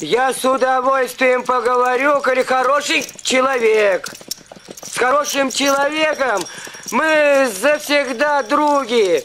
Я с удовольствием поговорю, коли хороший человек. С хорошим человеком мы завсегда други.